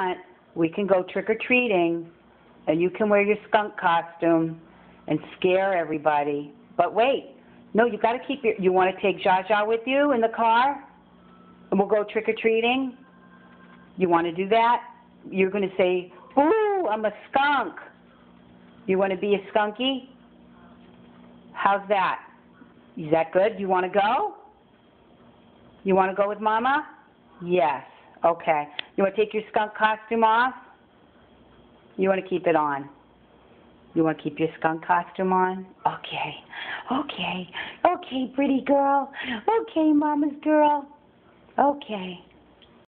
want, we can go trick-or-treating, and you can wear your skunk costume and scare everybody. But wait, no, you gotta keep your, you wanna take Zsa Zsa with you in the car? And we'll go trick-or-treating? You wanna do that? You're gonna say, boo, I'm a skunk. You wanna be a skunky? How's that? Is that good? You wanna go? You wanna go with Mama? Yes. Okay. You want to take your skunk costume off? You want to keep it on? You want to keep your skunk costume on? Okay. Okay. Okay, pretty girl. Okay, mama's girl. Okay.